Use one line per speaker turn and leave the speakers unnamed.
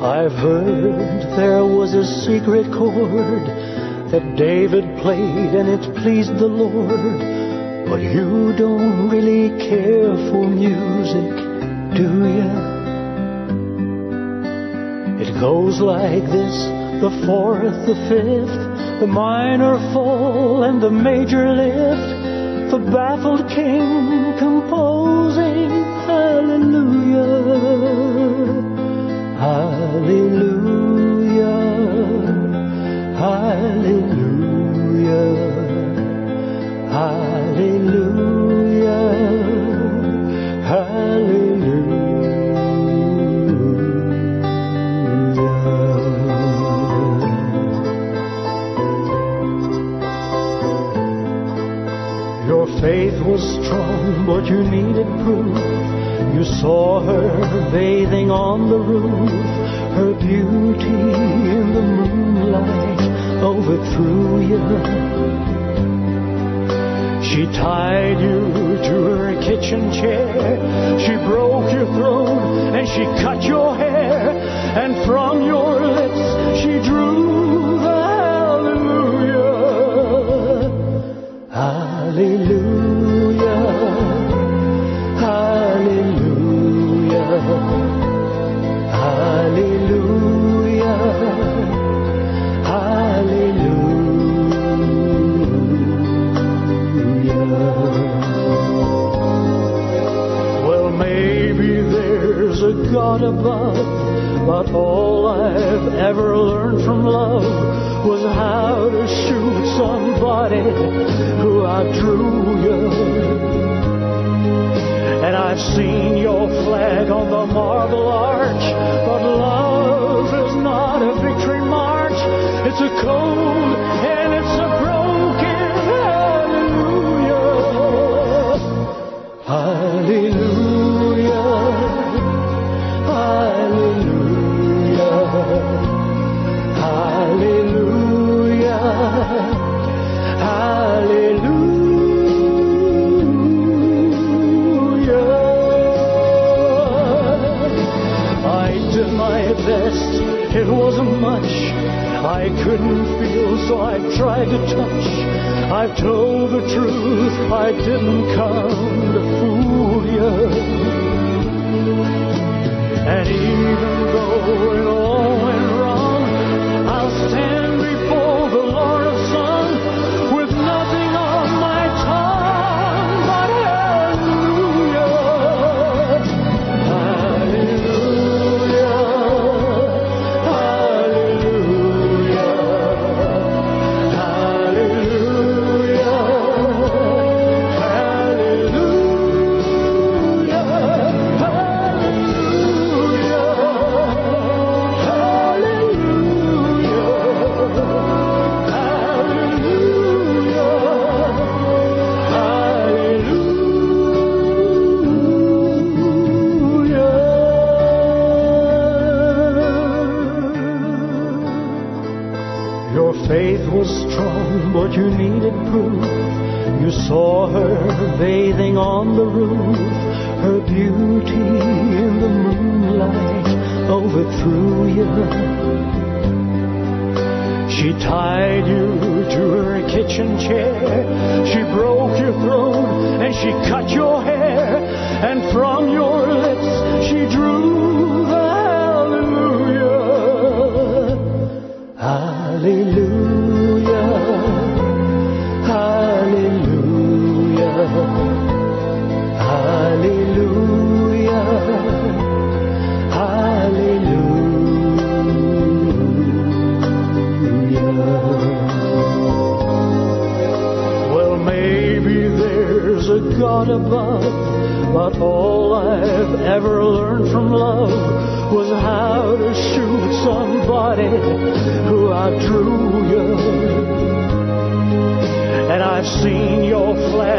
I've heard there was a secret chord that David played and it pleased the Lord. But you don't really care for music, do you? It goes like this, the fourth, the fifth, the minor fall and the major lift, the baffled king composing hallelujah, hallelujah, hallelujah, hallelujah, hallelujah. Your faith was strong, but you needed proof. You saw her bathing on the roof, her beauty in the moonlight overthrew you. She tied you to her kitchen chair, she broke your throat and she cut your hair, and from your lips God above, but all I've ever learned from love was how to shoot somebody who I outdrew you. And I've seen your flag on the marble arch, but love is not a victory march. It's a cold much. I couldn't feel, so I tried to touch. I've told the truth, I didn't come to fool you. And even though Your faith was strong, but you needed proof. You saw her bathing on the roof, her beauty in the moonlight overthrew you. She tied you to her kitchen chair, she broke your throat and she cut your hair, Well, maybe there's a God above, but all I've ever learned from love was how to shoot somebody who outdrew you. And I've seen your flag